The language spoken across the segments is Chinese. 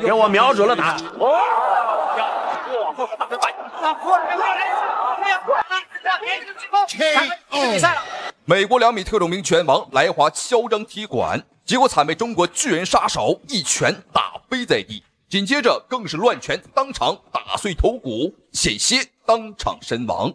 给我瞄准了打！美国两米特种兵拳王来华嚣张踢馆，结果惨被中国巨人杀手一拳打飞在地，紧接着更是乱拳当场打碎头骨，险些当场身亡。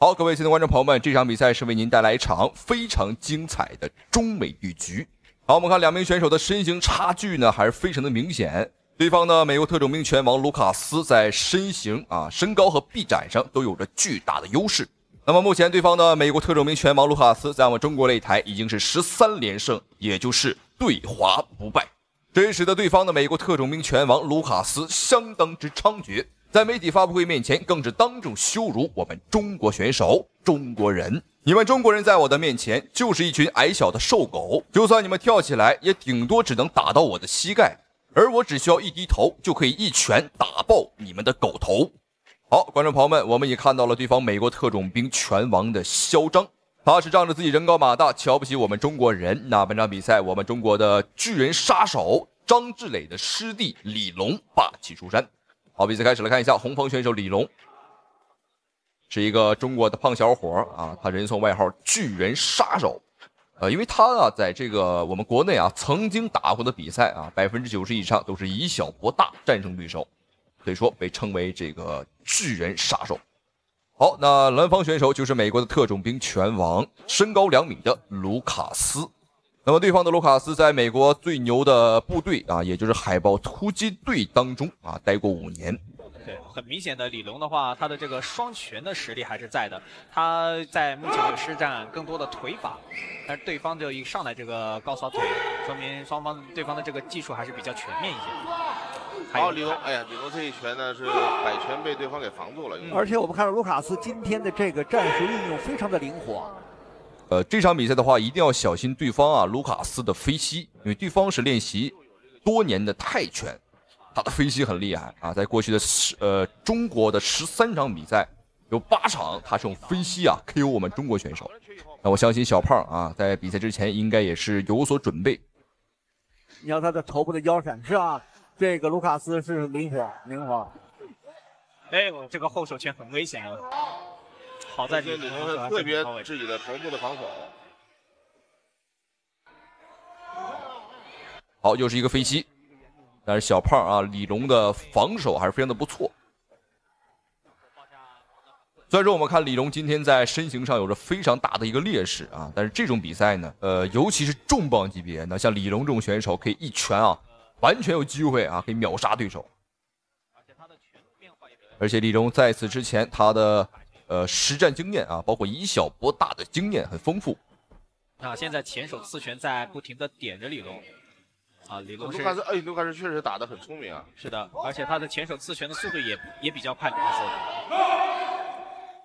好，各位亲爱的观众朋友们，这场比赛是为您带来一场非常精彩的中美对局。好，我们看两名选手的身形差距呢，还是非常的明显。对方的美国特种兵拳王卢卡斯在身形啊、身高和臂展上都有着巨大的优势。那么目前对方的美国特种兵拳王卢卡斯在我们中国擂台已经是十三连胜，也就是对华不败，这也使得对方的美国特种兵拳王卢卡斯相当之猖獗，在媒体发布会面前更是当众羞辱我们中国选手、中国人。你们中国人在我的面前就是一群矮小的瘦狗，就算你们跳起来，也顶多只能打到我的膝盖，而我只需要一低头就可以一拳打爆你们的狗头。好，观众朋友们，我们也看到了对方美国特种兵拳王的嚣张，他是仗着自己人高马大，瞧不起我们中国人。那本场比赛，我们中国的巨人杀手张志磊的师弟李龙霸气出山。好，比赛开始了，看一下红方选手李龙，是一个中国的胖小伙啊，他人送外号“巨人杀手”。呃，因为他啊，在这个我们国内啊，曾经打过的比赛啊，百分之九十以上都是以小博大战胜对手，所以说被称为这个巨人杀手。好，那蓝方选手就是美国的特种兵拳王，身高两米的卢卡斯。那么对方的卢卡斯在美国最牛的部队啊，也就是海豹突击队当中啊，待过五年。对，很明显的，李龙的话，他的这个双拳的实力还是在的。他在目前没有施展更多的腿法，但是对方就一上来这个高扫腿，说明双方对方的这个技术还是比较全面一些。还有好，李龙，哎呀，李龙这一拳呢是摆拳被对方给防住了，嗯而且我们看到卢卡斯今天的这个战术运用非常的灵活，呃，这场比赛的话，一定要小心对方啊，卢卡斯的飞膝，因为对方是练习多年的泰拳，他的飞膝很厉害啊。在过去的十呃中国的十三场比赛，有八场他是用飞膝啊 KO 我们中国选手。那我相信小胖啊，在比赛之前应该也是有所准备。你看他的头部的腰闪是吧？这个卢卡斯是灵活灵活，哎，呦这个后手拳很危险啊！好在这李龙李龙是特别自己的头部的防守。好，又是一个飞膝，但是小胖啊，李龙的防守还是非常的不错。虽然说我们看李龙今天在身形上有着非常大的一个劣势啊，但是这种比赛呢，呃，尤其是重磅级别那，像李龙这种选手，可以一拳啊，完全有机会啊，可以秒杀对手。而且李龙在此之前，他的呃实战经验啊，包括以小博大的经验很丰富。那，现在前手刺拳在不停的点着李龙，啊，李龙是卢卡斯，哎，卢卡斯确实打得很聪明啊。是的，而且他的前手刺拳的速度也也比较快，李卡斯。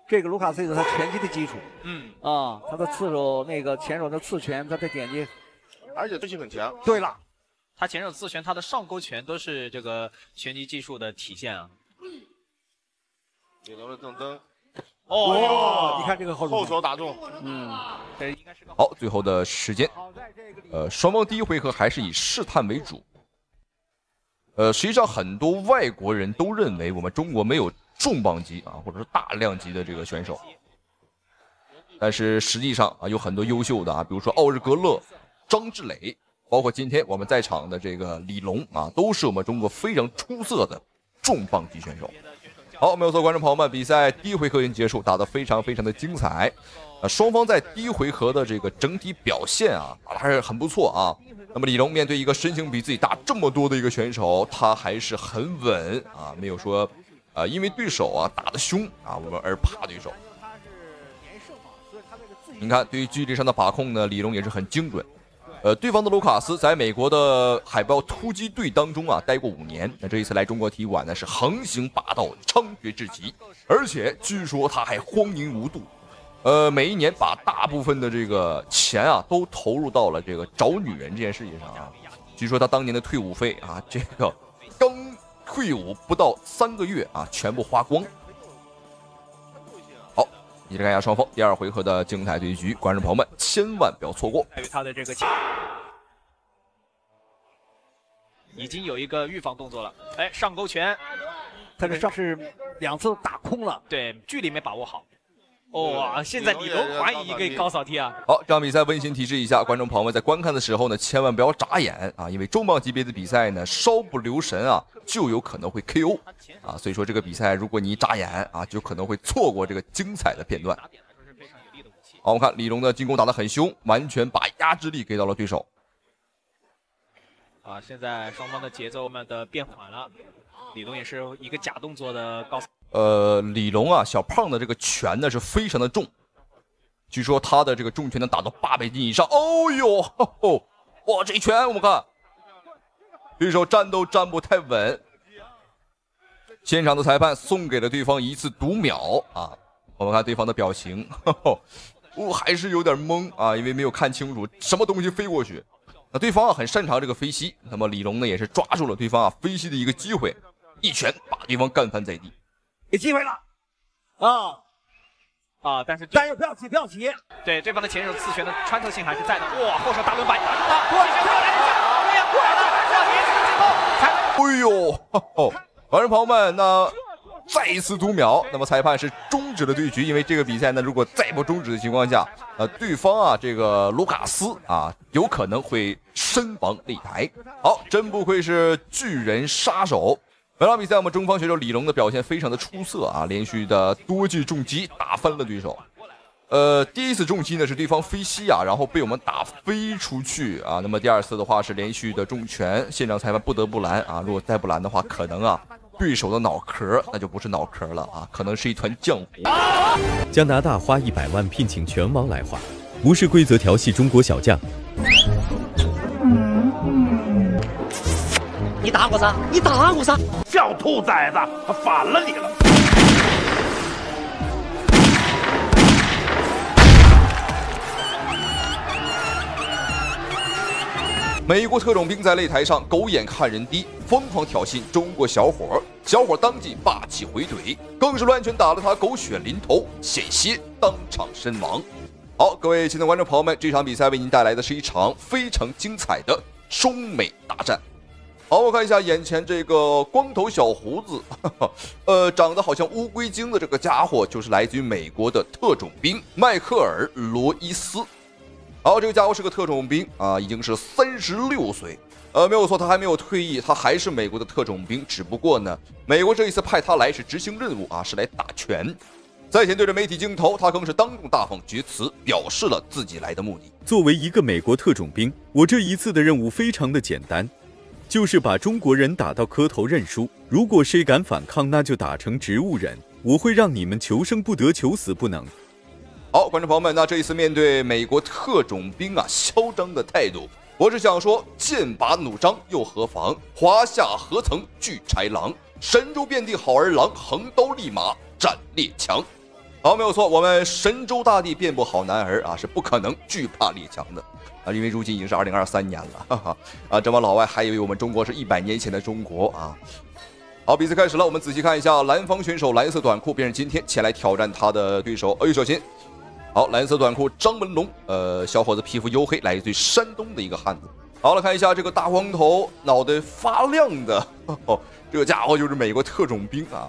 这个卢卡斯有他拳击的基础嗯，啊，他的刺手那个前手的刺拳，他的点击。而且对性很强。对了，他前手刺拳，他的上勾拳都是这个拳击技术的体现啊。李龙的正蹬，哦，你看这个后后手，手打中，嗯，这应该是个好，最后的时间，呃，双方第一回合还是以试探为主。呃，实际上很多外国人都认为我们中国没有重磅级啊，或者是大量级的这个选手，但是实际上啊，有很多优秀的啊，比如说奥日格勒、张志磊，包括今天我们在场的这个李龙啊，都是我们中国非常出色的重磅级选手。好，没有错，观众朋友们，比赛第一回合已经结束，打得非常非常的精彩。啊，双方在第一回合的这个整体表现啊，打得还是很不错啊。那么李龙面对一个身形比自己大这么多的一个选手，他还是很稳啊，没有说，呃，因为对手啊打得凶啊，我们而怕对手。你看，对于距离上的把控呢，李龙也是很精准。呃，对方的卢卡斯在美国的海豹突击队当中啊待过五年，那这一次来中国体育馆呢是横行霸道、猖獗至极，而且据说他还荒淫无度，呃，每一年把大部分的这个钱啊都投入到了这个找女人这件事情上啊。据说他当年的退伍费啊，这个刚退伍不到三个月啊，全部花光。好，一起看一下双方第二回合的精彩对局，观众朋友们千万不要错过。在于他的这个已经有一个预防动作了。哎，上勾拳，他这上是两次都打空了。对，距离没把握好。哇，现在李龙怀疑一个高扫踢啊！好，这场比赛温馨提示一下观众朋友们，在观看的时候呢，千万不要眨眼啊，因为重磅级别的比赛呢，稍不留神啊，就有可能会 KO 啊。所以说这个比赛，如果你眨眼啊，就可能会错过这个精彩的片段。好，我们看李龙的进攻打得很凶，完全把压制力给到了对手。啊，现在双方的节奏慢慢的变缓了，李龙也是一个假动作的高。呃，李龙啊，小胖的这个拳呢是非常的重，据说他的这个重拳能打到八百斤以上。哦呦，哇，这一拳我们看，对手站都站不太稳。现场的裁判送给了对方一次读秒啊，我们看对方的表情，我 还是有点懵啊，因为没有看清楚什么东西飞过去。那对方啊很擅长这个飞膝，那么李龙呢也是抓住了对方啊飞膝的一个机会，一拳把对方干翻在地。有机会了，啊啊！但是但是不要急，不要急。对，对方的前手刺拳的穿透性还是在的。哇，后手大轮摆，啊，过来了，过来了，过来了！哎呦，观众朋友们，那再一次读秒，那么裁判是终止了对局，因为这个比赛呢，如果再不终止的情况下，呃，对方啊，这个卢卡斯啊，有可能会身亡擂台。好，真不愧是巨人杀手。本场比赛，我们中方选手李龙的表现非常的出色啊，连续的多记重击打翻了对手。呃，第一次重击呢是对方飞膝啊，然后被我们打飞出去啊。那么第二次的话是连续的重拳，现场裁判不得不拦啊。如果再不拦的话，可能啊对手的脑壳那就不是脑壳了啊，可能是一团浆糊。加拿大花一百万聘请拳王来华，无视规则调戏中国小将。你打我啥！你打我啥！小兔崽子，他反了你了！美国特种兵在擂台上狗眼看人低，疯狂挑衅中国小伙，小伙当即霸气回怼，更是乱拳打了他狗血淋头，险些当场身亡。好，各位亲爱的观众朋友们，这场比赛为您带来的是一场非常精彩的中美大战。好，我看一下眼前这个光头小胡子，呃，长得好像乌龟精的这个家伙，就是来自于美国的特种兵迈克尔·罗伊斯。好，这个家伙是个特种兵啊，已经是三十六岁，呃，没有错，他还没有退役，他还是美国的特种兵，只不过呢，美国这一次派他来是执行任务啊，是来打拳。在前对着媒体镜头，他更是当众大放厥词，表示了自己来的目的。作为一个美国特种兵，我这一次的任务非常的简单。就是把中国人打到磕头认输，如果谁敢反抗，那就打成植物人。我会让你们求生不得，求死不能。好，观众朋友们，那这一次面对美国特种兵啊嚣张的态度，我只想说，剑拔弩张又何妨？华夏何曾惧豺狼？神州遍地好儿郎，横刀立马斩列强。好，没有错，我们神州大地遍布好男儿啊，是不可能惧怕列强的。啊，因为如今已经是二零二三年了，哈哈，啊，这帮老外还以为我们中国是一百年前的中国啊。好，比赛开始了，我们仔细看一下蓝方选手蓝色短裤，便是今天前来挑战他的对手。哎呦，小心！好，蓝色短裤张文龙，呃，小伙子皮肤黝黑，来自于山东的一个汉子。好了，看一下这个大光头，脑袋发亮的，这个家伙就是美国特种兵啊。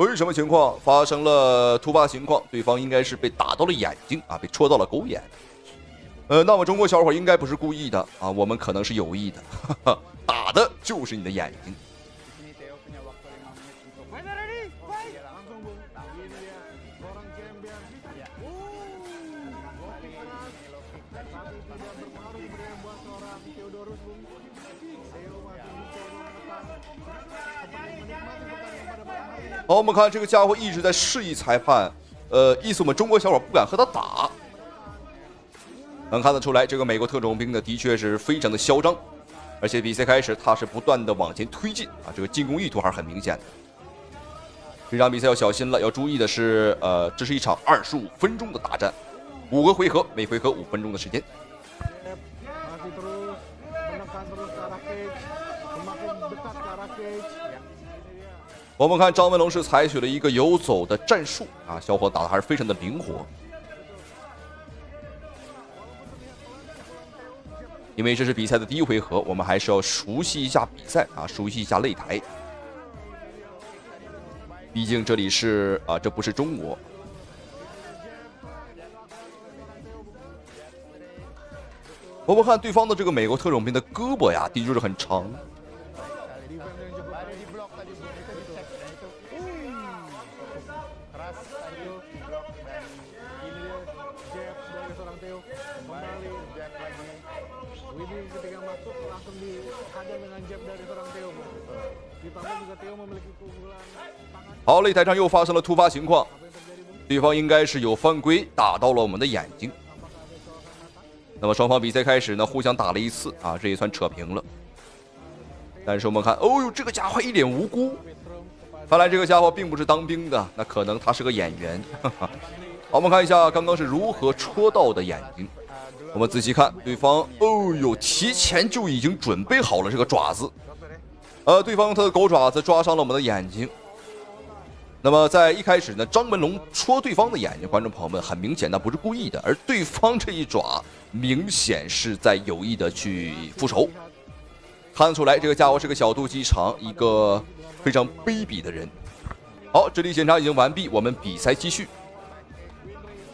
不是什么情况发生了突发情况？对方应该是被打到了眼睛啊，被戳到了狗眼。呃，那么中国小伙应该不是故意的啊，我们可能是有意的，打的就是你的眼睛。好，我们看这个家伙一直在示意裁判，呃，意思我们中国小伙不敢和他打。能看得出来，这个美国特种兵呢，的确是非常的嚣张，而且比赛开始他是不断的往前推进啊，这个进攻意图还是很明显的。这场比赛要小心了，要注意的是，呃，这是一场二十五分钟的大战，五个回合，每回合五分钟的时间。我们看张文龙是采取了一个游走的战术啊，小伙打的还是非常的灵活。因为这是比赛的第一回合，我们还是要熟悉一下比赛啊，熟悉一下擂台。毕竟这里是啊，这不是中国。我们看对方的这个美国特种兵的胳膊呀，的确是很长。好，擂台上又发生了突发情况，对方应该是有犯规打到了我们的眼睛。那么双方比赛开始呢，互相打了一次啊，这也算扯平了。但是我们看，哦呦，这个家伙一脸无辜，看来这个家伙并不是当兵的，那可能他是个演员。好，我们看一下刚刚是如何戳到的眼睛。我们仔细看，对方，哦呦，提前就已经准备好了这个爪子。呃，对方他的狗爪子抓伤了我们的眼睛。那么在一开始呢，张文龙戳对方的眼睛，观众朋友们很明显，那不是故意的，而对方这一爪明显是在有意的去复仇。看得出来，这个家伙是个小肚鸡肠，一个非常卑鄙的人。好，这里检查已经完毕，我们比赛继续。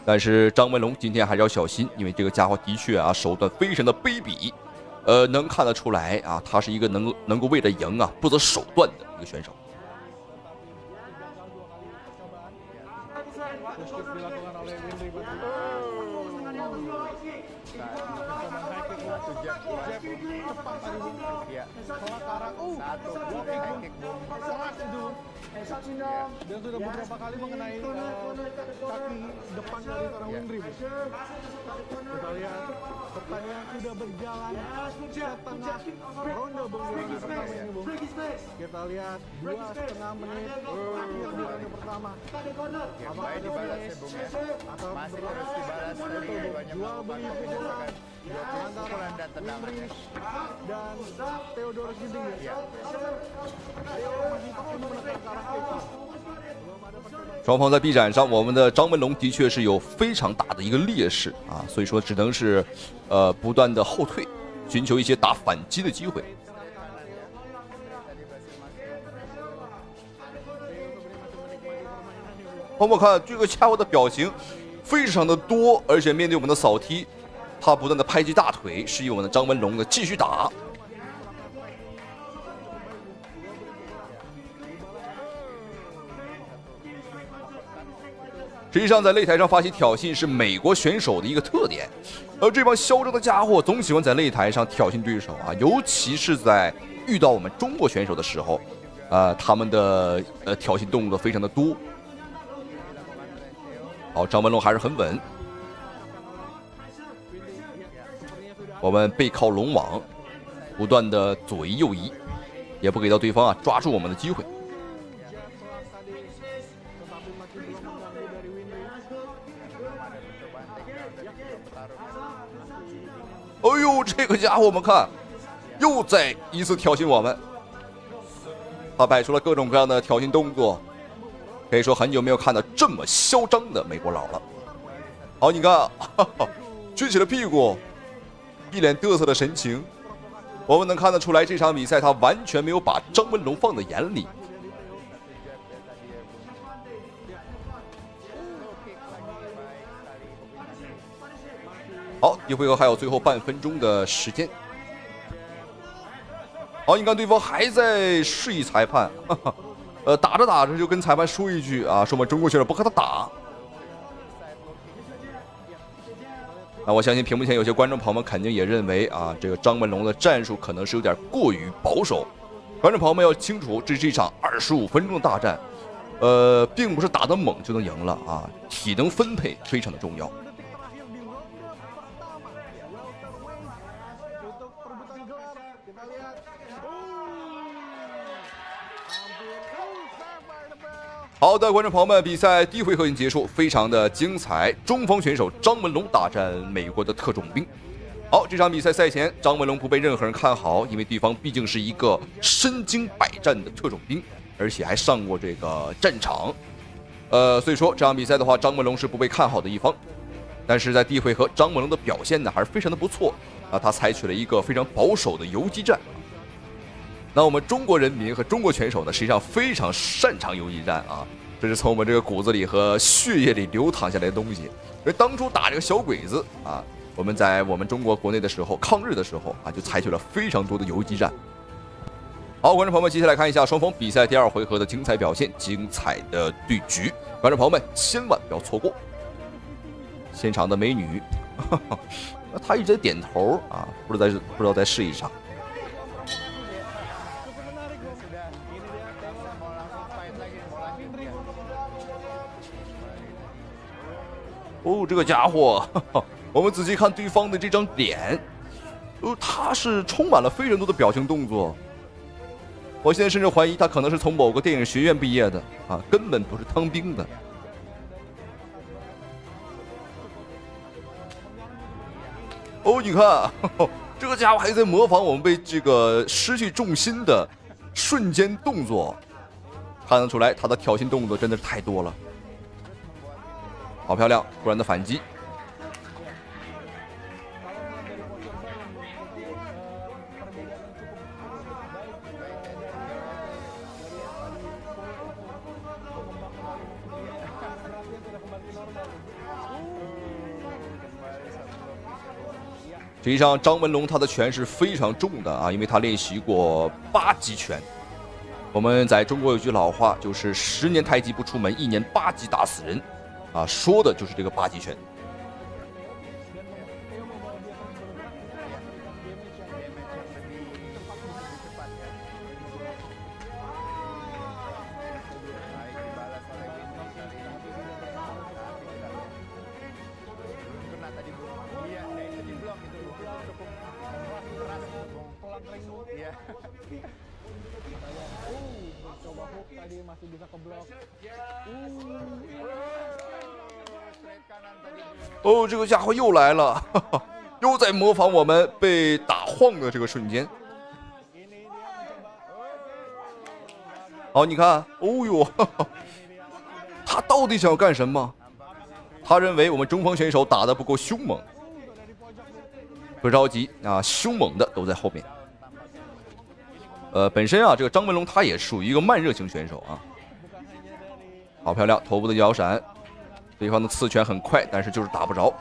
但是张文龙今天还是要小心，因为这个家伙的确啊手段非常的卑鄙。呃，能看得出来啊，他是一个能够能够为了赢啊不择手段的一个选手。Dan sudah beberapa kali mengenai uh, kaki depan dari seorang Windri. Kita lihat pertandingan sudah berjalan setengah ronde Bung ronde pertama ini Bung. Kita lihat dua setengah menit. terakhir di ronde pertama. Apakah ada finish atau berlaku jual beli pukulan antara Windri dan Theodorus Ginting ya. Theo masih penuh menekan ke arah kaki. 双方在臂展上，我们的张文龙的确是有非常大的一个劣势啊，所以说只能是，呃，不断的后退，寻求一些打反击的机会。我们看这个家伙的表情非常的多，而且面对我们的扫踢，他不断的拍击大腿，示意我们的张文龙呢继续打。实际上，在擂台上发起挑衅是美国选手的一个特点，而这帮嚣张的家伙总喜欢在擂台上挑衅对手啊，尤其是在遇到我们中国选手的时候，呃，他们的呃挑衅动作非常的多。好，张文龙还是很稳，我们背靠龙网，不断的左移右移，也不给到对方啊抓住我们的机会。哎呦，这个家伙，我们看，又再一次挑衅我们。他摆出了各种各样的挑衅动作，可以说很久没有看到这么嚣张的美国佬了。好，你看，撅起了屁股，一脸嘚瑟的神情。我们能看得出来，这场比赛他完全没有把张文龙放在眼里。好，一回合还有最后半分钟的时间。好，你看对方还在示意裁判，呃，打着打着就跟裁判说一句啊，说我们中国选手不和他打。那我相信屏幕前有些观众朋友们肯定也认为啊，这个张文龙的战术可能是有点过于保守。观众朋友们要清楚，这是一场二十五分钟的大战，呃，并不是打得猛就能赢了啊，体能分配非常的重要。好的，观众朋友们，比赛第一回合已经结束，非常的精彩。中方选手张文龙大战美国的特种兵。好，这场比赛赛前，张文龙不被任何人看好，因为对方毕竟是一个身经百战的特种兵，而且还上过这个战场。呃，所以说这场比赛的话，张文龙是不被看好的一方。但是在第一回合，张文龙的表现呢还是非常的不错，啊，他采取了一个非常保守的游击战。那我们中国人民和中国拳手呢，实际上非常擅长游击战啊，这是从我们这个骨子里和血液里流淌下来的东西。而当初打这个小鬼子啊，我们在我们中国国内的时候，抗日的时候啊，就采取了非常多的游击战。好，观众朋友们，接下来看一下双方比赛第二回合的精彩表现，精彩的对局，观众朋友们千万不要错过。现场的美女，那 她一直在点头啊，不知道在不知道在示意啥。哦，这个家伙，我们仔细看对方的这张脸，哦，他是充满了非常多的表情动作。我现在甚至怀疑他可能是从某个电影学院毕业的啊，根本不是当兵的。哦，你看，这个家伙还在模仿我们被这个失去重心的瞬间动作，看得出来他的挑衅动作真的是太多了。好漂亮！突然的反击。实际上，张文龙他的拳是非常重的啊，因为他练习过八极拳。我们在中国有句老话，就是“十年太极不出门，一年八极打死人”。啊，说的就是这个八极拳。这个家伙又来了，哈 哈又在模仿我们被打晃的这个瞬间。好，你看，哦呦，他到底想要干什么？他认为我们中方选手打的不够凶猛。不着急啊，凶猛的都在后面。呃，本身啊，这个张文龙他也属于一个慢热型选手啊。好漂亮，头部的摇闪。对方的刺拳很快，但是就是打不着。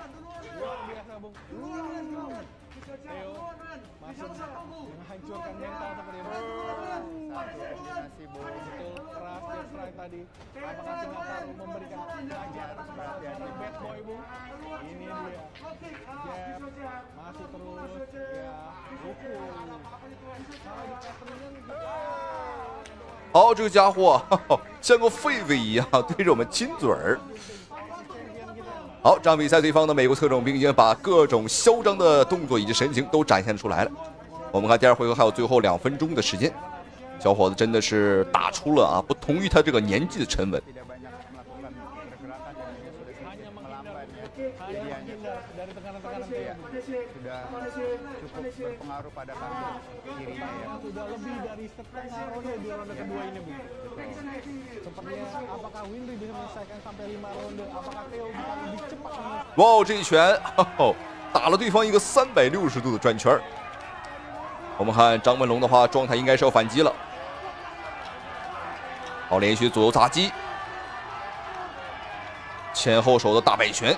好，这个家伙像个狒狒一样对着我们亲嘴儿。好，这场比赛对方的美国特种兵已经把各种嚣张的动作以及神情都展现出来了。我们看第二回合还有最后两分钟的时间，小伙子真的是打出了啊不同于他这个年纪的沉稳。哇哦，这一拳打了对方一个三百六十度的转圈我们看张文龙的话，状态应该是要反击了。好，连续左右砸击，前后手的大摆拳。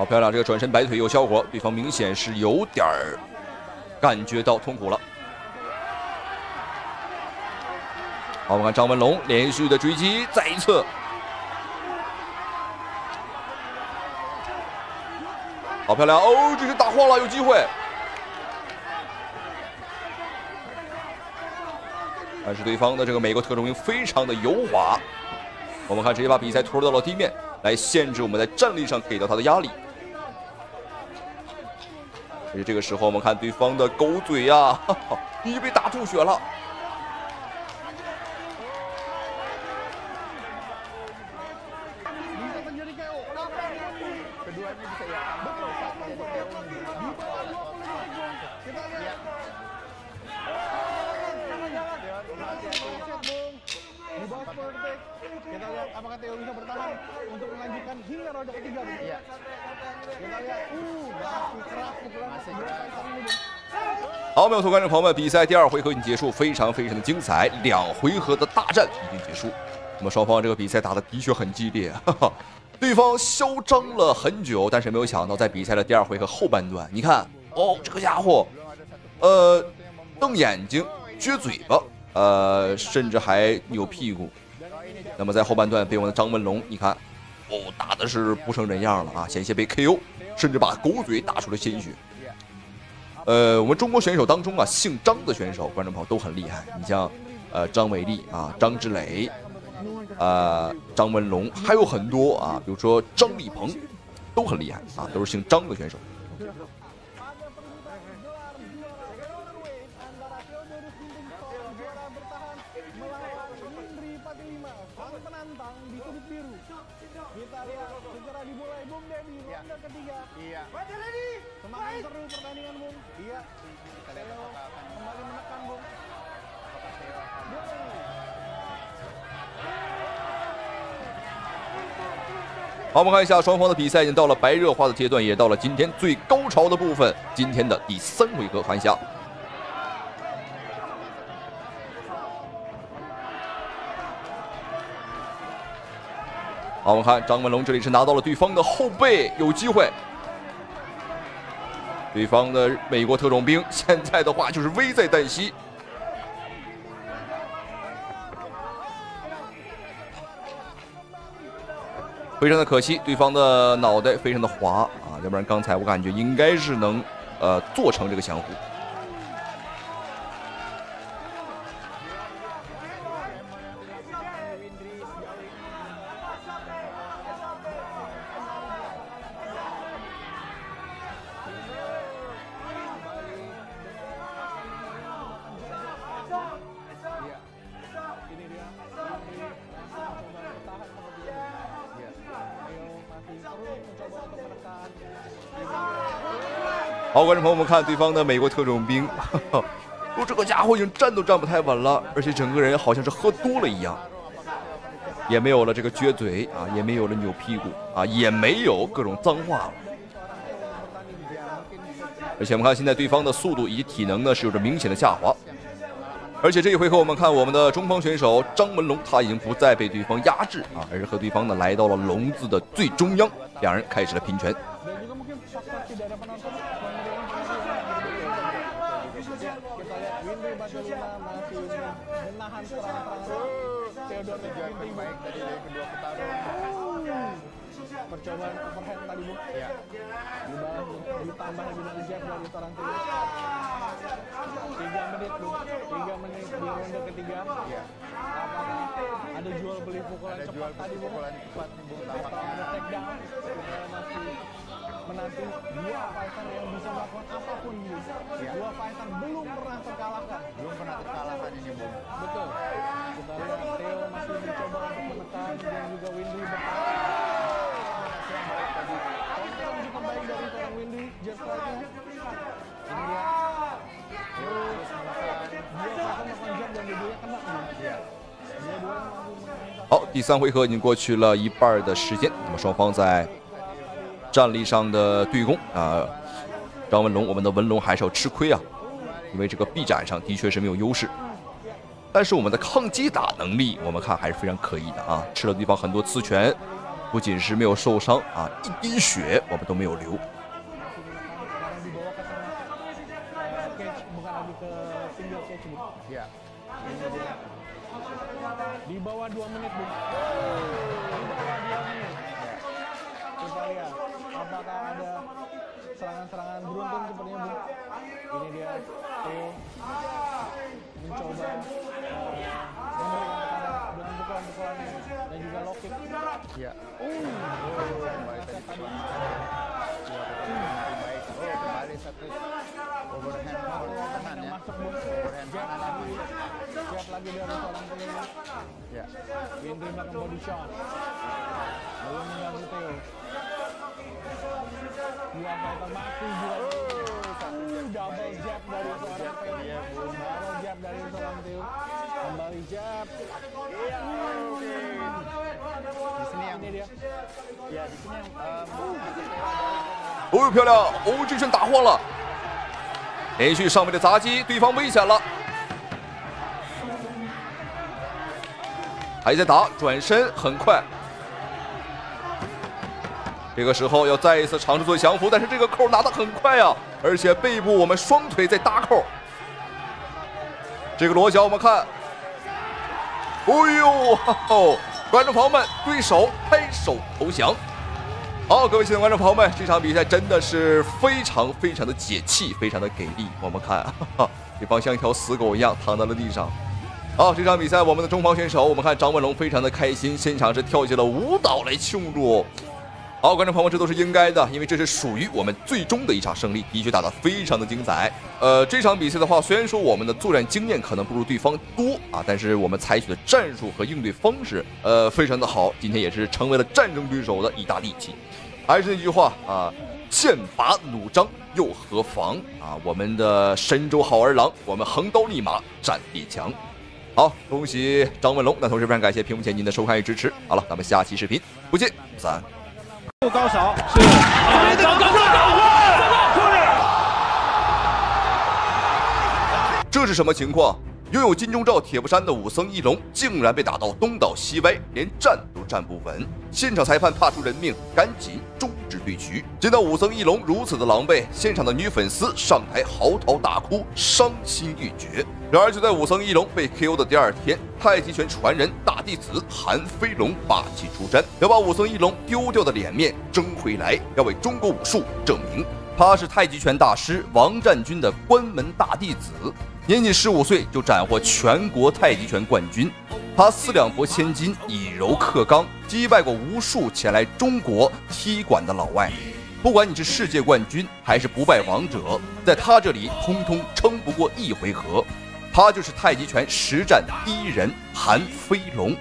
好漂亮！这个转身摆腿有效果，对方明显是有点儿感觉到痛苦了。好，我们看张文龙连续的追击，再一次。好漂亮！哦，这是打晃了，有机会。但是对方的这个美国特种兵非常的油滑，我们看直接把比赛拖到了地面，来限制我们在战力上给到他的压力。而且这个时候，我们看对方的狗嘴呀，已经被打吐血了。untuk melanjutkan hingga roda ketiga. Bung. Iya. Kita lihat, uh, masih keras pukulan Masih dua keras. fighter ini, Bung. 好，没有错，观朋友们，比赛第二回合已经结束，非常非常的精彩，两回合的大战已经结束。那么双方这个比赛打的的确很激烈，哈哈，对方嚣张了很久，但是没有想到在比赛的第二回合后半段，你看，哦，这个家伙，呃，瞪眼睛、撅嘴巴，呃，甚至还扭屁股。那么在后半段被我们的张文龙，你看，哦，打的是不成人样了啊，险些被 KO，甚至把狗嘴打出了鲜血。呃，我们中国选手当中啊，姓张的选手，观众朋友都很厉害。你像，呃，张伟丽啊，张志磊，呃，张文龙，还有很多啊，比如说张立鹏，都很厉害啊，都是姓张的选手。45 sang penantang di sudut biru. Kita lihat segera dimulai Bung Devi ronde ketiga. Iya. Semakin seru pertandingan Bung. Iya. Theo kembali menekan Bung. Bung. 好，我们看一下双方的比赛已经到了白热化的阶段，也到了今天最高潮的部分。今天的第三回合，看一我们看张文龙这里是拿到了对方的后背，有机会。对方的美国特种兵现在的话就是危在旦夕。非常的可惜，对方的脑袋非常的滑啊，要不然刚才我感觉应该是能呃做成这个降服。好，观众朋友们，看对方的美国特种兵，哦，这个家伙已经站都站不太稳了，而且整个人好像是喝多了一样，也没有了这个撅嘴啊，也没有了扭屁股啊，也没有各种脏话了。而且我们看现在对方的速度以及体能呢是有着明显的下滑，而且这一回合我们看我们的中方选手张文龙，他已经不再被对方压制啊，而是和对方呢来到了笼子的最中央，两人开始了拼拳。Masih menahan serangan-serangan Theodor Ginting baik dari kedua petarung. percobaan overhand tadi bu Iya. dibalas ditambah dengan jab dari seorang Theo tiga menit bu tiga menit di ronde ketiga Iya. apakah ada jual beli pukulan Ada cepat jual tadi bu pukulan cepat atau tampaknya. ada take down kita masih menanti dua fighter yang bisa melakukan apa pun bu Iya. dua fighter belum pernah 第三回合已经过去了一半的时间，那么双方在战力上的对攻啊，张文龙，我们的文龙还是要吃亏啊，因为这个臂展上的确是没有优势，但是我们的抗击打能力，我们看还是非常可以的啊，吃了对方很多刺拳，不仅是没有受伤啊，一滴血我们都没有流。Di bawah 2 menit, Bu. Di bawah 2 menit. Kita lihat apakah ada serangan-serangan beruntun sepertinya, Bu. Ini dia Theo mencoba eh, memberikan tekanan dengan pukulan-pukulannya dan juga low kick. Uh, Oh, kembali tadi pukulan. Baik. Oh, kembali satu overhand overhand ya Overhand Jab kanan lagi. lagi. Jab lagi dari seorang Theo. Ya. Windri makan body shot belum mengganggu Teo Dua fighter masih juga. Uh, double jab dari seorang Teo Double jab dari seorang Teo Kembali jab. Di sini yang Ini 哦，漂亮！哦，这拳打晃了，连续上面的砸击，对方危险了，还在打，转身很快。这个时候要再一次尝试做降服，但是这个扣拿的很快啊，而且背部我们双腿在搭扣。这个裸脚我们看，哎呦，观众朋友们，对手拍手投降。好，各位亲爱的观众朋友们，这场比赛真的是非常非常的解气，非常的给力。我们看，对方像一条死狗一样躺在了地上。好，这场比赛我们的中方选手，我们看张文龙非常的开心，现场是跳起了舞蹈来庆祝。好，观众朋友们，这都是应该的，因为这是属于我们最终的一场胜利，的确打得非常的精彩。呃，这场比赛的话，虽然说我们的作战经验可能不如对方多啊，但是我们采取的战术和应对方式，呃，非常的好。今天也是成为了战争对手的一大利器。还是那句话啊，剑拔弩张又何妨啊？我们的神州好儿郎，我们横刀立马战列强。好，恭喜张文龙。那同时非常感谢屏幕前您的收看与支持。好了，咱们下期视频不见不散。不高手是，这是什么情况？拥有金钟罩铁布衫的武僧一龙竟然被打到东倒西歪，连站都站不稳。现场裁判怕出人命，赶紧终止对局。见到武僧一龙如此的狼狈，现场的女粉丝上台嚎啕大哭，伤心欲绝。然而就在武僧一龙被 KO 的第二天，太极拳传人大弟子韩飞龙霸气出山，要把武僧一龙丢掉的脸面争回来，要为中国武术证明他是太极拳大师王占军的关门大弟子。年仅十五岁就斩获全国太极拳冠军，他四两拨千斤，以柔克刚，击败过无数前来中国踢馆的老外。不管你是世界冠军还是不败王者，在他这里通通撑不过一回合。他就是太极拳实战第一人韩飞龙。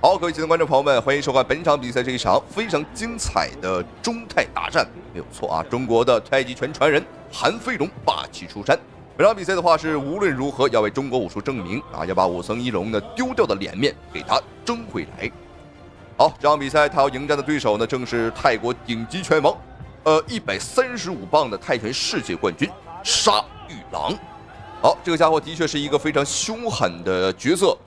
好，各位亲爱的观众朋友们，欢迎收看本场比赛这一场非常精彩的中泰大战。没有错啊，中国的太极拳传人韩飞龙霸气出山。本场比赛的话是无论如何要为中国武术证明啊，要把武僧一龙呢丢掉的脸面给他争回来。好，这场比赛他要迎战的对手呢正是泰国顶级拳王，呃，一百三十五磅的泰拳世界冠军沙玉郎。好，这个家伙的确是一个非常凶狠的角色。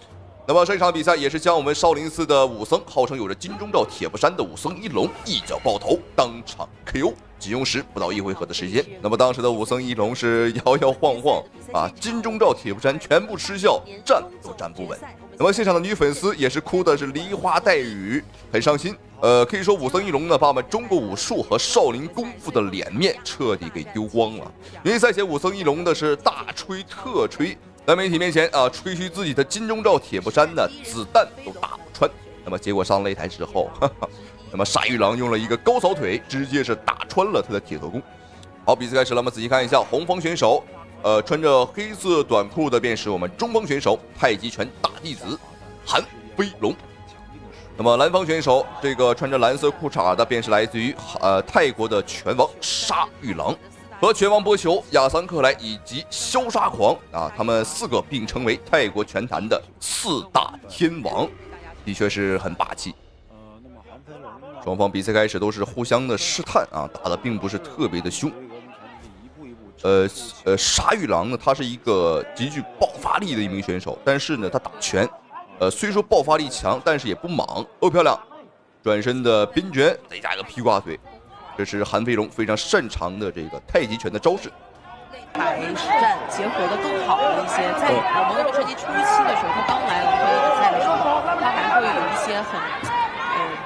那么这场比赛也是将我们少林寺的武僧，号称有着金钟罩铁布衫的武僧一龙一脚爆头，当场 KO。仅用时不到一回合的时间，那么当时的武僧一龙是摇摇晃晃啊，金钟罩铁布衫全部失效，站都站不稳。那么现场的女粉丝也是哭的是梨花带雨，很伤心。呃，可以说武僧一龙呢，把我们中国武术和少林功夫的脸面彻底给丢光了。因为赛前武僧一龙的是大吹特吹，在媒体面前啊，吹嘘自己的金钟罩铁布衫呢，子弹都打不穿。那么结果上擂台之后，哈哈。那么鲨鱼郎用了一个高扫腿，直接是打穿了他的铁头功。好，比赛开始了，我们仔细看一下，红方选手，呃，穿着黑色短裤的便是我们中方选手太极拳大弟子韩飞龙。那么蓝方选手，这个穿着蓝色裤衩的便是来自于呃泰国的拳王鲨鱼郎，和拳王波球、亚桑克莱以及潇杀狂啊，他们四个并称为泰国拳坛的四大天王，的确是很霸气。双方比赛开始都是互相的试探啊，打的并不是特别的凶。呃呃，沙玉郎呢，他是一个极具爆发力的一名选手，但是呢，他打拳，呃，虽说爆发力强，但是也不莽。哦，漂亮，转身的边拳再加一个劈挂腿，这是韩飞龙非常擅长的这个太极拳的招式。来实战结合的更好的一些，在我们射击初期的时候，他刚来我们比赛的时候，他还会有一些很。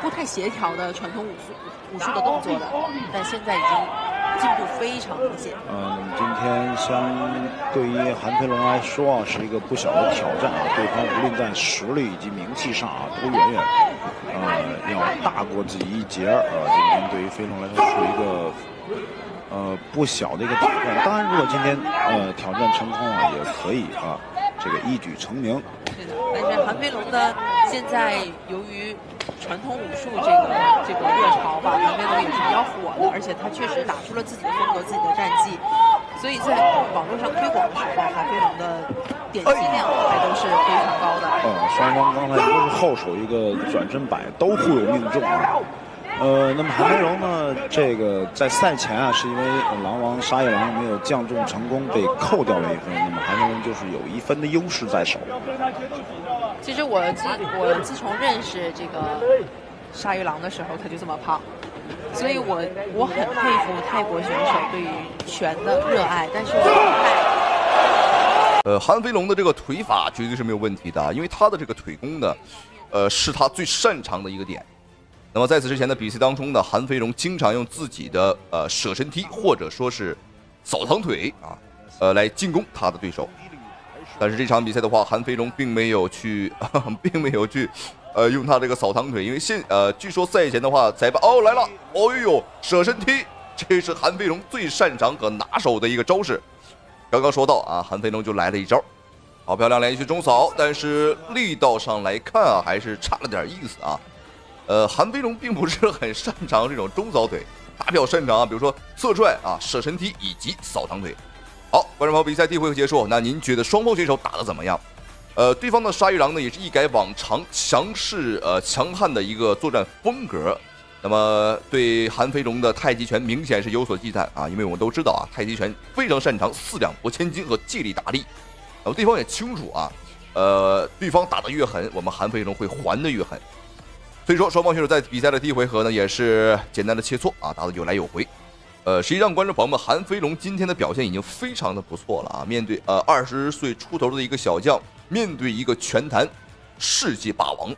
不太协调的传统武术武术的动作的，但现在已经进步非常明显。嗯，今天相对于韩飞龙来说啊，是一个不小的挑战啊。对方无论在实力以及名气上啊，都远远呃要大过自己一截儿啊。今天对于飞龙来说是一个呃不小的一个挑战。当然，如果今天呃挑战成功啊，也可以啊，这个一举成名。是的，但是韩飞龙呢，现在由于传统武术这个这个热潮吧，韩飞龙也是比较火的，而且他确实打出了自己的风格、自己的战绩，所以在网络上推广的时候，韩飞龙的点击量还都是非常高的。呃，说双方刚才一个是后手，一个转身摆，都互有命中啊。呃，那么韩飞龙呢？这个在赛前啊，是因为狼王沙一郎没有降重成功，被扣掉了一分。那么韩飞龙就是有一分的优势在手。其实我自我自从认识这个鲨鱼狼的时候，他就这么胖，所以我我很佩服泰国选手对于拳的热爱，但是我。呃，韩飞龙的这个腿法绝对是没有问题的，因为他的这个腿功呢，呃，是他最擅长的一个点。那么在此之前的比赛当中呢，韩飞龙经常用自己的呃舍身踢或者说是扫堂腿啊，呃来进攻他的对手。但是这场比赛的话，韩飞龙并没有去，并没有去，呃用他这个扫堂腿，因为现呃据说赛前的话，裁判哦来了，哦呦舍身踢，这是韩飞龙最擅长和拿手的一个招式。刚刚说到啊，韩飞龙就来了一招，好漂亮连续中扫，但是力道上来看啊，还是差了点意思啊。呃，韩飞龙并不是很擅长这种中扫腿，他比较擅长啊，比如说侧踹啊、舍身踢以及扫堂腿。好，观众朋友，比赛第一回合结束，那您觉得双方选手打得怎么样？呃，对方的鲨鱼狼呢，也是一改往常强势呃强悍的一个作战风格，那么对韩飞龙的太极拳明显是有所忌惮啊，因为我们都知道啊，太极拳非常擅长四两拨千斤和借力打力，那么对方也清楚啊，呃，对方打得越狠，我们韩飞龙会还的越狠。所以说，双方选手在比赛的第一回合呢，也是简单的切磋啊，打得有来有回。呃，实际上，观众朋友们，韩飞龙今天的表现已经非常的不错了啊！面对呃二十岁出头的一个小将，面对一个拳坛世界霸王，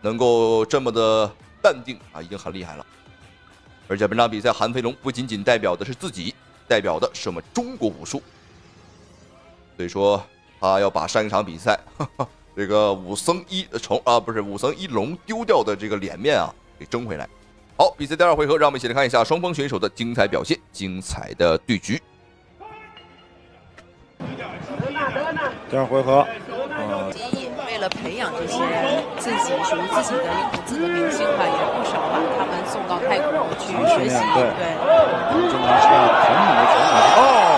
能够这么的淡定啊，已经很厉害了。而且本场比赛，韩飞龙不仅仅代表的是自己，代表的是我们中国武术。所以说，他要把上一场比赛。哈哈这个武僧一虫啊，不是武僧一龙丢掉的这个脸面啊，给争回来。好，比赛第二回合，让我们一起来看一下双方选手的精彩表现，精彩的对局。第二回合，呃，为了培养这些自己属于自己的一股子的明星吧，也不少把他们送到泰国去学习。对，经常是很猛的拳法哦。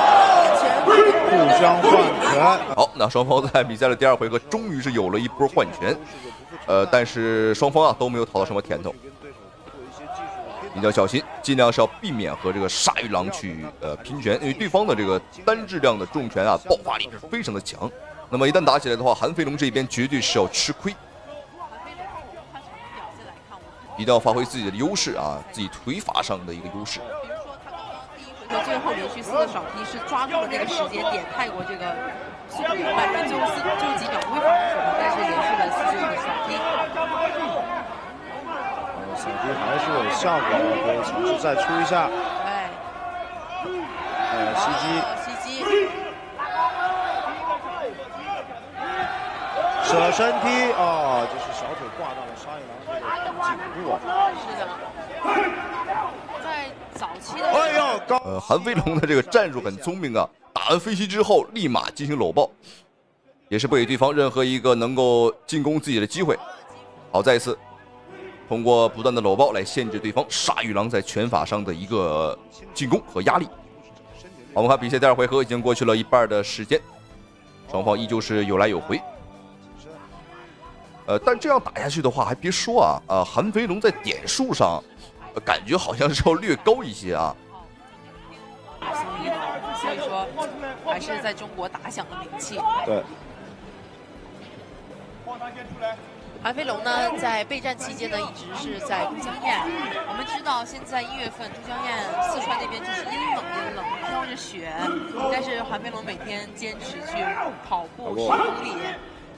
互相换拳，好，那双方在比赛的第二回合终于是有了一波换拳，呃，但是双方啊都没有讨到什么甜头，比较小心，尽量是要避免和这个鲨鱼狼去呃拼拳，因为对方的这个单质量的重拳啊爆发力是非常的强，那么一旦打起来的话，韩飞龙这边绝对是要吃亏，一定要发挥自己的优势啊，自己腿法上的一个优势。他最后连续四个扫踢是抓住了那个时间点，泰国这个速度也快，最后四最后几秒不会防守但是连续了四个扫踢。呃，扫踢还是有效果的，可以尝试再出一下。哎，呃，袭击，袭击，舍身踢，哦，就是小腿挂到了鲨鱼狼这个颈部。是的。哎呦，高！呃，韩飞龙的这个战术很聪明啊，打完飞膝之后立马进行搂抱，也是不给对方任何一个能够进攻自己的机会。好，再一次通过不断的搂抱来限制对方鲨鱼狼在拳法上的一个进攻和压力。好，我们看比赛第二回合已经过去了一半的时间，双方依旧是有来有回。呃，但这样打下去的话，还别说啊，呃，韩飞龙在点数上。感觉好像是要略高一些啊，所以说还是在中国打响了名气。对。韩飞龙呢，在备战期间呢，一直是在都江堰。我们知道，现在一月份都江堰四川那边就是阴冷阴冷，飘着雪，但是韩飞龙每天坚持去跑步十公里。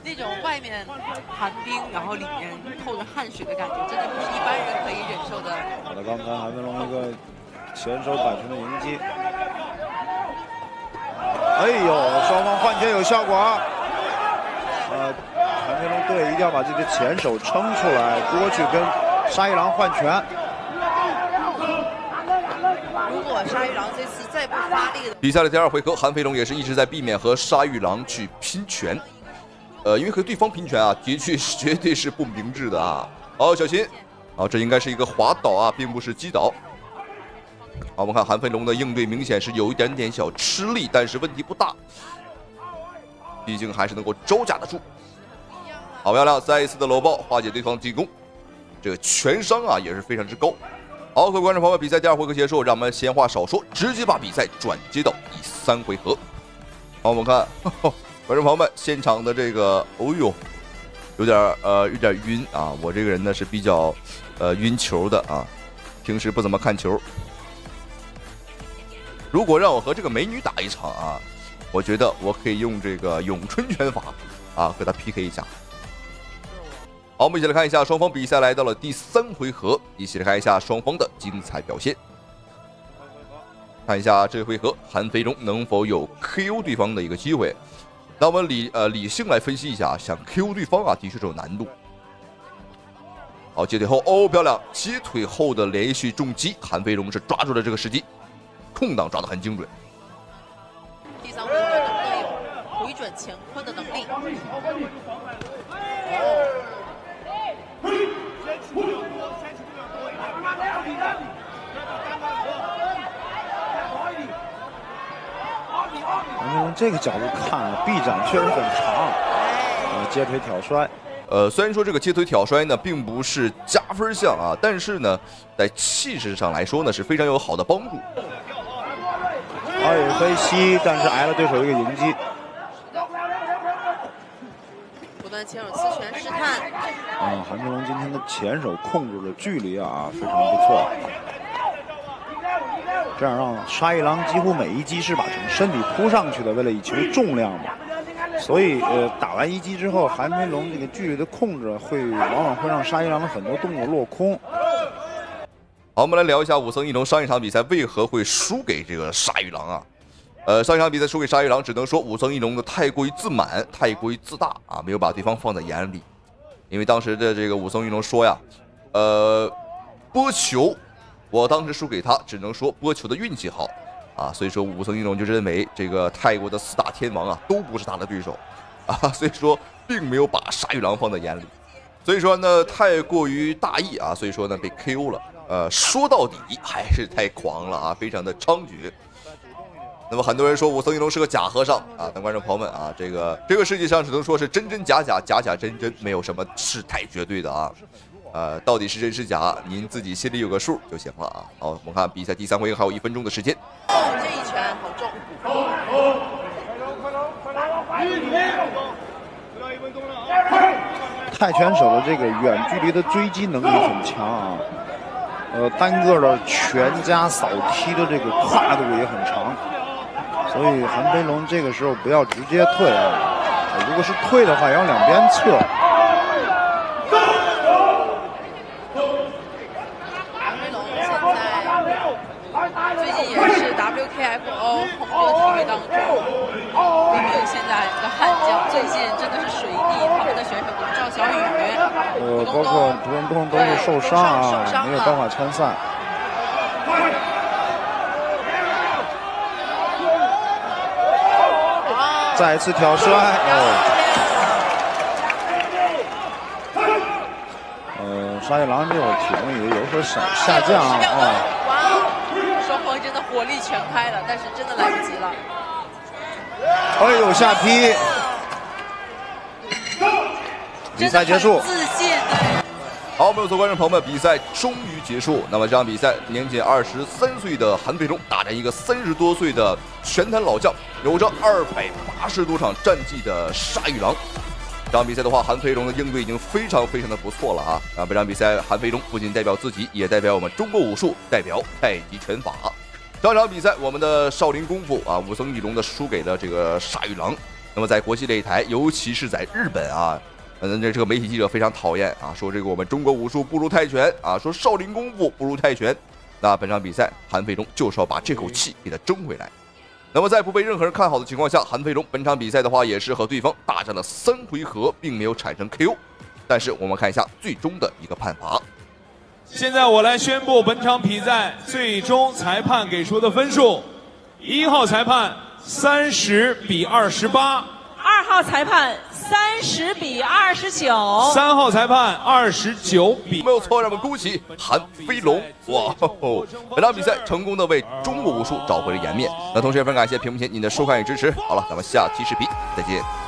那种外面寒冰，然后里面透着汗水的感觉，真的不是一般人可以忍受的。好的，刚才韩飞龙一个前手摆拳的迎击，哎呦，双方换拳有效果。呃，韩飞龙队一定要把自己的前手撑出来，多去跟沙一郎换拳。如果沙一郎这次再不发力，比赛的第二回合，韩飞龙也是一直在避免和沙玉郎去拼拳。呃，因为和对方拼拳啊，的确 绝对是不明智的啊！好，小心！啊，这应该是一个滑倒啊，并不是击倒。好，我们看韩飞龙的应对明显是有一点点小吃力，但是问题不大，毕竟还是能够招架得住。好漂亮，再一次的搂抱化解对方进攻，这个全伤啊也是非常之高。好，各位观众朋友，比赛第二回合结束，让我们闲话少说，直接把比赛转接到第三回合。好，我们看，观众朋友们，现场的这个，哦呦，有点呃有点晕啊！我这个人呢是比较呃晕球的啊，平时不怎么看球。如果让我和这个美女打一场啊，我觉得我可以用这个咏春拳法啊和她 PK 一下。好，我们一起来看一下双方比赛来到了第三回合，一起来看一下双方的精彩表现。看一下这回合韩飞龙能否有 KO 对方的一个机会。那我们理呃理性来分析一下，想 Q 对方啊，的确是有难度。好，接腿后哦，漂亮！接腿后的连续重击，韩飞龙是抓住了这个时机。空档抓得很精准。第三回合能不能有回转乾坤的能力？从这个角度看啊，臂展确实很长。呃，接腿挑摔。呃，虽然说这个接腿挑摔呢，并不是加分项啊，但是呢，在气势上来说呢，是非常有好的帮助。阿尔飞吸，但是挨了对手一个迎击。不断前手刺拳试探。嗯，韩飞龙今天的前手控制的距离啊，非常不错。这样让沙一郎几乎每一击是把整个身体扑上去的，为了以求重量嘛。所以呃，打完一击之后，韩飞龙这个距离的控制会往往会让沙一郎的很多动作落空。好，我们来聊一下武僧一龙上一场比赛为何会输给这个鲨鱼狼啊？呃，上一场比赛输给鲨鱼狼，只能说武僧一龙的太过于自满，太过于自大啊，没有把对方放在眼里。因为当时的这个武僧一龙说呀，呃，播球，我当时输给他，只能说波球的运气好啊。所以说武僧一龙就认为这个泰国的四大天王啊都不是他的对手啊，所以说并没有把鲨鱼狼放在眼里。所以说呢，太过于大意啊，所以说呢被 KO 了。呃，说到底还是太狂了啊，非常的猖獗。那么很多人说武僧一龙是个假和尚啊，但观众朋友们啊，这个这个世界上只能说是真真假假，假假真真，没有什么是太绝对的啊。呃，到底是真是假，您自己心里有个数就行了啊。好，我们看比赛第三回合还有一分钟的时间。这一拳好重。泰拳手的这个远距离的追击能力很强啊。呃，单个的拳加扫踢的这个跨度也很长，所以韩飞龙这个时候不要直接退啊，如果是退的话，要两边侧。韩飞龙现在最近也是 WKFO 红热体育当中，并没有现在这个悍将，最近真的是水逆，他们的选手有赵小雨。呃，包括屠文东都是受伤啊，没有办法参赛。再一次挑摔，哦。呃，沙一郎这会儿体重也有所下下降啊。哇，真的火力全开了，但是真的来不及了。哎呦，下劈！比赛结束。自信好，没有错，观众朋友们，比赛终于结束。那么这场比赛，年仅二十三岁的韩飞忠打着一个三十多岁的拳坛老将，有着二百八十多场战绩的鲨鱼狼。这场比赛的话，韩飞龙的应对已经非常非常的不错了啊！啊，本场比赛，韩飞龙不仅代表自己，也代表我们中国武术，代表太极拳法。这场比赛，我们的少林功夫啊，武僧一龙的输给了这个鲨鱼狼。那么在国际擂台，尤其是在日本啊。嗯，这这个媒体记者非常讨厌啊，说这个我们中国武术不如泰拳啊，说少林功夫不如泰拳。那本场比赛，韩飞龙就是要把这口气给他争回来。那么在不被任何人看好的情况下，韩飞龙本场比赛的话也是和对方大战了三回合，并没有产生 KO。但是我们看一下最终的一个判罚。现在我来宣布本场比赛最终裁判给出的分数：一号裁判三十比二十八，二号裁判。三十比二十九，三号裁判二十九比没有错，让我们恭喜韩飞龙！哇哦，本场比赛成功的为中国武术找回了颜面。那同时也非常感谢屏幕前您的收看与支持。好了，咱们下期视频再见。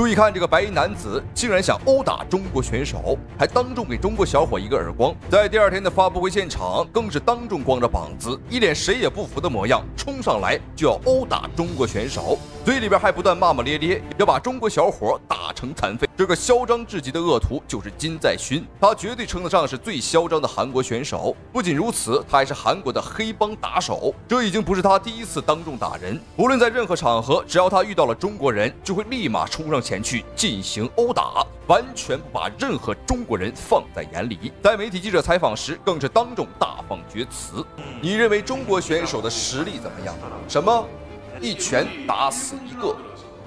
注意看，这个白衣男子竟然想殴打中国选手，还当众给中国小伙一个耳光。在第二天的发布会现场，更是当众光着膀子，一脸谁也不服的模样，冲上来就要殴打中国选手，嘴里边还不断骂骂咧咧，要把中国小伙打成残废。这个嚣张至极的恶徒就是金在勋，他绝对称得上是最嚣张的韩国选手。不仅如此，他还是韩国的黑帮打手。这已经不是他第一次当众打人，无论在任何场合，只要他遇到了中国人，就会立马冲上。前去进行殴打，完全不把任何中国人放在眼里。在媒体记者采访时，更是当众大放厥词。你认为中国选手的实力怎么样？什么？一拳打死一个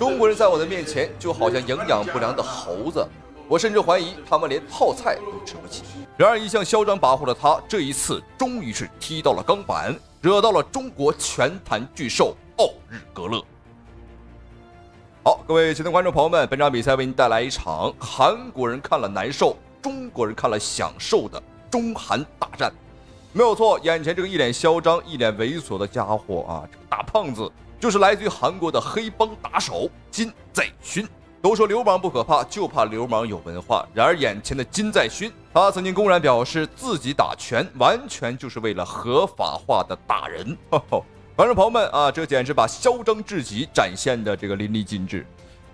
中国人，在我的面前就好像营养不良的猴子。我甚至怀疑他们连泡菜都吃不起。然而，一向嚣张跋扈的他，这一次终于是踢到了钢板，惹到了中国拳坛巨兽奥日格勒。好，各位亲爱的观众朋友们，本场比赛为您带来一场韩国人看了难受，中国人看了享受的中韩大战。没有错，眼前这个一脸嚣张、一脸猥琐的家伙啊，这个大胖子就是来自于韩国的黑帮打手金在勋。都说流氓不可怕，就怕流氓有文化。然而眼前的金在勋，他曾经公然表示自己打拳完全就是为了合法化的打人。观众朋友们啊，这简直把嚣张至极展现的这个淋漓尽致。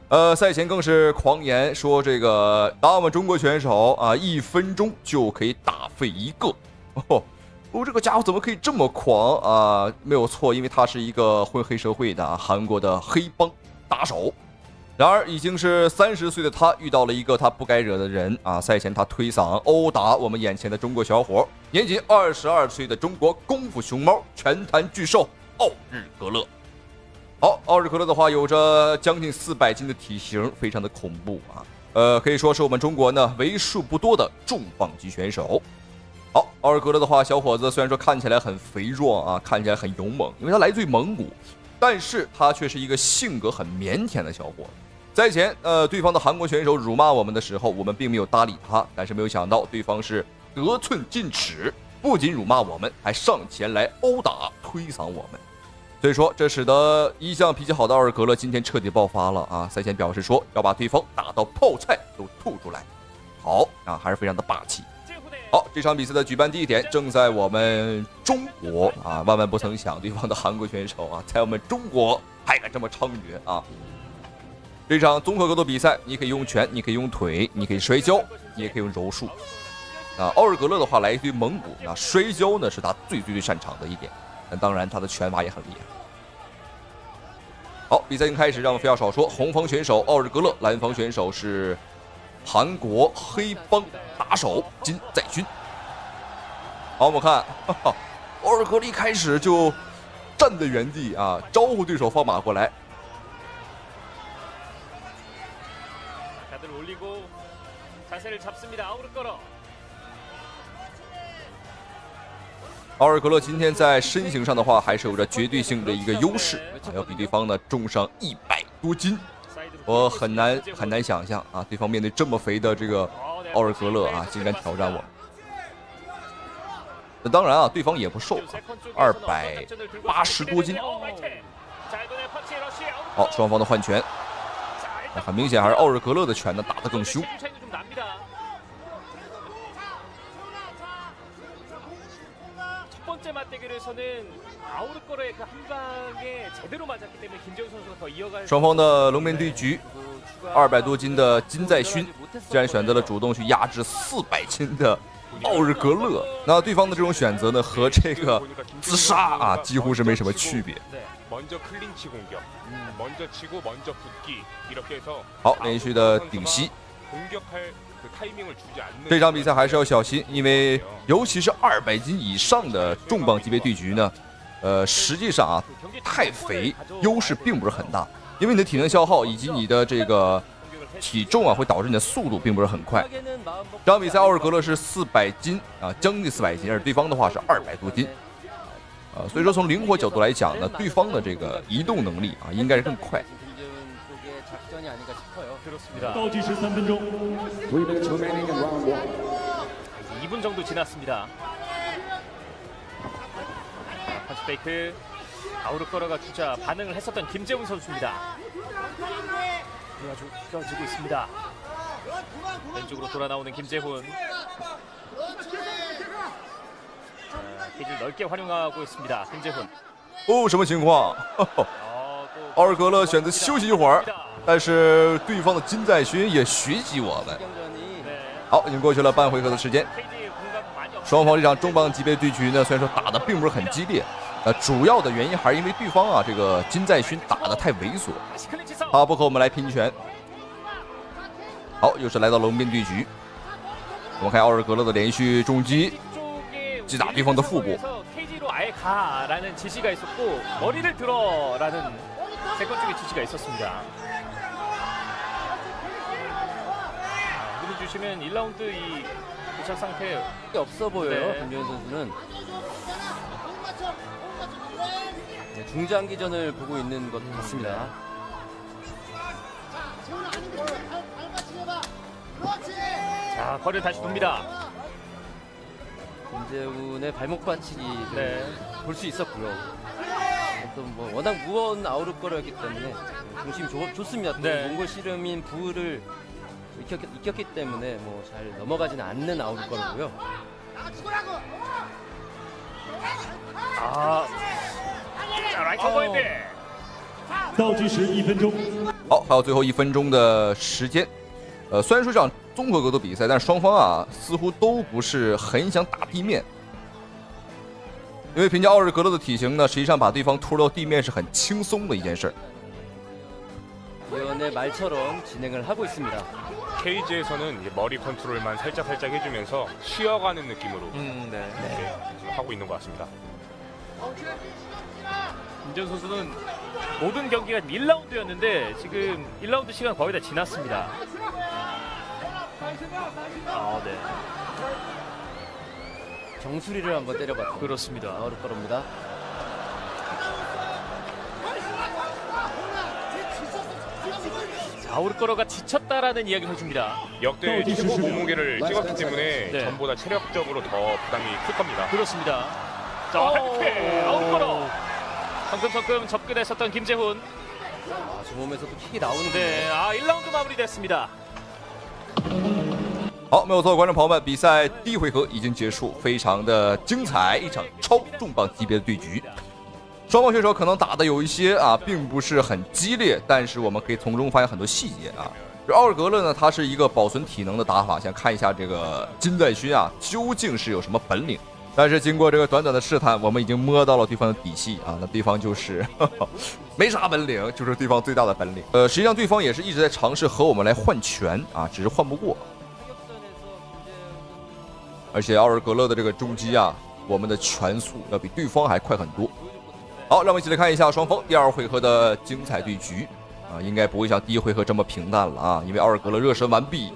呃，赛前更是狂言说这个打我们中国选手啊，一分钟就可以打废一个。哦，哦，这个家伙怎么可以这么狂啊？没有错，因为他是一个混黑社会的韩国的黑帮打手。然而，已经是三十岁的他遇到了一个他不该惹的人啊！赛前他推搡殴打我们眼前的中国小伙，年仅二十二岁的中国功夫熊猫拳坛巨兽。奥日格勒，好，奥日格勒的话有着将近四百斤的体型，非常的恐怖啊。呃，可以说是我们中国呢为数不多的重磅级选手。好，奥尔格勒的话，小伙子虽然说看起来很肥壮啊，看起来很勇猛，因为他来自于蒙古，但是他却是一个性格很腼腆的小伙。在前，呃，对方的韩国选手辱骂我们的时候，我们并没有搭理他，但是没有想到对方是得寸进尺，不仅辱骂我们，还上前来殴打、推搡我们。所以说，这使得一向脾气好的奥尔格勒今天彻底爆发了啊！赛前表示说要把对方打到泡菜都吐出来，好啊，还是非常的霸气。好，这场比赛的举办地点正在我们中国啊！万万不曾想，对方的韩国选手啊，在我们中国还敢这么猖獗啊！这场综合格斗比赛，你可以用拳，你可以用腿，你可以摔跤，你也可以用柔术。啊，奥尔格勒的话来自于蒙古，那摔跤呢是他最最最擅长的一点。那当然，他的拳法也很厉害。好，比赛已经开始，让我们废话少说。红方选手奥日格勒，蓝方选手是韩国黑帮打手金在勋。好，我们看，奥尔格勒一开始就站在原地啊，招呼对手放马过来。奥尔格勒今天在身形上的话，还是有着绝对性的一个优势，要比对方呢重上一百多斤。我很难很难想象啊，对方面对这么肥的这个奥尔格勒啊，竟然挑战我。那当然啊，对方也不瘦，二百八十多斤。好，双方的换拳，很明显还是奥尔格勒的拳呢打得更凶。双方的龙面对局，二百多斤的金在勋竟然选择了主动去压制四百斤的奥日格勒。那对方的这种选择呢，和这个自杀啊，几乎是没什么区别。好，连续的顶膝。这场比赛还是要小心，因为尤其是二百斤以上的重磅级别对局呢，呃，实际上啊，太肥优势并不是很大，因为你的体能消耗以及你的这个体重啊，会导致你的速度并不是很快。这场比赛奥尔格勒是四百斤啊，将近四百斤，而对方的话是二百多斤，啊，所以说从灵活角度来讲呢，对方的这个移动能力啊，应该是更快。倒计时三分钟。2分정도지났습니다펀치페이크 아우르코라가주자반응을했었던김재훈선수입니다 좋아지고 있습니다. 왼쪽으로 돌아 나오는 김재훈. 자, 케이지를 넓게 활용하고 있습니다. 김재훈. 哦，什么情况？奥尔格勒选择休息一会儿，但是对方的金在勋也袭击我们。好，已经过去了半回合的时间。双方这场重磅级别对局呢，虽然说打的并不是很激烈， 呃，主要的原因还是因为对方啊，这个金在勋打的太猥琐，好不和我们来拼拳。好，又是来到龙边对局。我们看奥尔格勒的连续重击，击打对方的腹部。 중장기전을 보고 있는 것 같습니다. 자 거리를 다시 돕니다. 김재훈의 발목 받치기 네. 볼수 있었고요. 또뭐 워낙 무거운 아우르거렸기 때문에 중심이 좋, 좋습니다. 또 네. 몽골 씨름인 부를 익혔기, 익혔 기 때문에 뭐 잘 넘어가지는 않는 아우르거리고요. 아, 자 라이트 포인트. 倒计时一分钟。好，还有最后一分钟的时间。呃，虽然说这场综合格斗比赛，但是双方啊似乎都不是很想打地面，因为凭借奥尔格勒的体型呢，实际上把对方拖到地面是很轻松的一件事儿。 위원의 말처럼 진행을 하고 있습니다. 케이지에서는 이제 머리 컨트롤만 살짝 살짝 해주면서 쉬어가는 느낌으로 음, 네. 이렇게 하고 있는 것 같습니다. 김재훈 선수는 모든 경기가 1라운드였는데 지금 1라운드 시간 거의 다 지났습니다. 아, 네. 정수리를 한번 때려봤고 그렇습니다. 아우르거입니다. 아우르거러가 지쳤다라는 이야기를 해줍니다. 역대 최고 몸무게를 찍었기 때문에 네. 전보다 체력적으로 더 부담이 클 겁니다. 그렇습니다. 자, 한패 아우르거러. 성큼성큼 접근했었던 김재훈. 아, 저 몸에서도 킥이 나오는데 네, 아 1라운드 마무리됐습니다. 好，没有错，观众朋友们，比赛第一回合已经结束，非常的精彩，一场超重磅级别的对局。双方选手可能打的有一些啊，并不是很激烈，但是我们可以从中发现很多细节啊。这奥尔格勒呢，他是一个保存体能的打法，想看一下这个金在勋啊，究竟是有什么本领。 但是经过这个短短的试探，我们已经摸到了对方的底细啊，那对方就是呵呵 没啥本领，就是对方最大的本领。呃，实际上对方也是一直在尝试和我们来换拳啊，只是换不过。而且奥尔格勒的这个中击啊，我们的拳速要比对方还快很多。好，让我们一起来看一下双方第二回合的精彩对局啊，应该不会像第一回合这么平淡了啊，因为奥尔格勒热身完毕，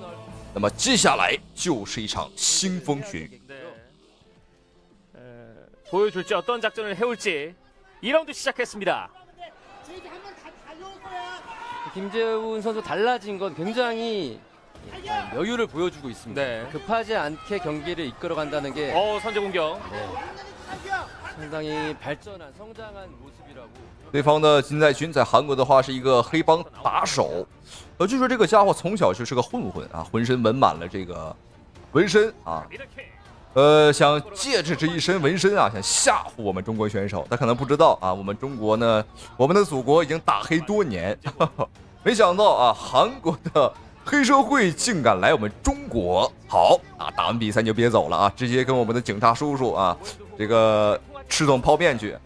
那么接下来就是一场腥风血雨。 보여줄지 어떤 작전을 해올지 2라운드 시작했습니다. 김재훈 선수 달라진 건 굉장히 여유를 보여주고 있습니다. 네. 급하지 않게 경기를 이끌어간다는 게 어 선제 공격. 네. 상당히 발전한 성장한 모습이라고 对方的金在勋在韩国的话是一个黑帮打手，呃，据说这个家伙从小就是个混混啊，浑身纹满了这个纹身啊， 呃，想借着这一身纹身啊，想吓唬我们中国选手。他可能不知道啊，我们中国呢，我们的祖国已经打黑多年，没想到啊，韩国的黑社会竟敢来我们中国。好啊，打完比赛就别走了啊，直接跟我们的警察叔叔啊，这个吃桶泡面去。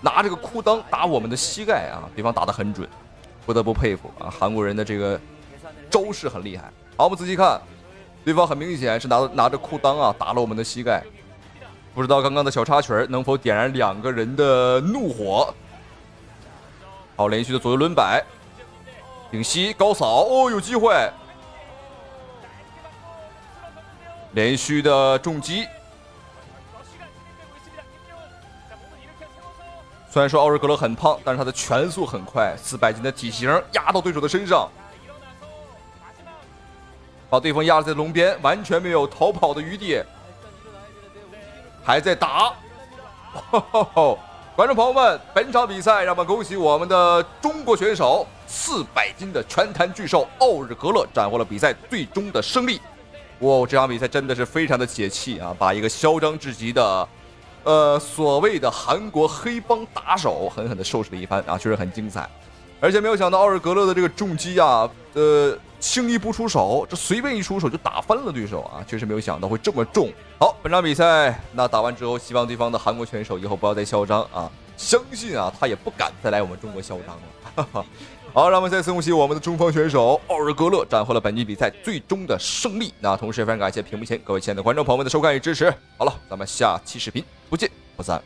拿这个裤裆打我们的膝盖啊，对方打得很准，不得不佩服啊，韩国人的这个招式很厉害。好，我们仔细看，对方很明显是拿拿着裤裆啊打了我们的膝盖，不知道刚刚的小插曲能否点燃两个人的怒火。好，连续的左右轮摆，顶膝高扫，哦，有机会，连续的重击。虽然说奥日格勒很胖，但是他的拳速很快，四百斤的体型压到对手的身上，把对方压在龙边，完全没有逃跑的余地，还在打。观众朋友们，本场比赛让我们恭喜我们的中国选手四百斤的拳坛巨兽奥日格勒斩获了比赛最终的胜利。哇，这场比赛真的是非常的解气啊！把一个嚣张至极的。呃，所谓的韩国黑帮打手狠狠的收拾了一番啊，确实很精彩，而且没有想到奥尔格勒的这个重击啊，呃，轻易不出手，这随便一出手就打翻了对手啊，确实没有想到会这么重。好，本场比赛那打完之后，希望对方的韩国选手以后不要再嚣张啊，相信啊他也不敢再来我们中国嚣张了。哈 哈好，让我们再次恭喜我们的中方选手奥尔格勒斩获了本局比赛最终的胜利。那同时也非常感谢屏幕前各位亲爱的观众朋友们的收看与支持。好了，咱们下期视频不见不散。